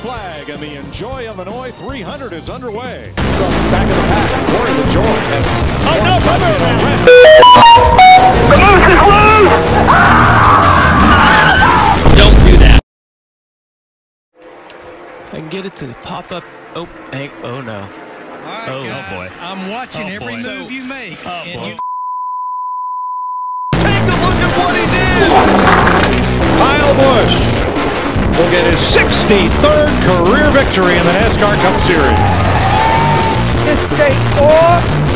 flag, and the Enjoy Illinois 300 is underway. Back of the pack, Corey LaJoie has Oh, no, one come touch here, and a. Don't do that. I can get it to pop up. Oh, hang, oh no. All right, Oh, oh, guys, boy. I'm watching Oh, every boy. move you make. Oh, will get his 63rd career victory in the NASCAR Cup Series. A win.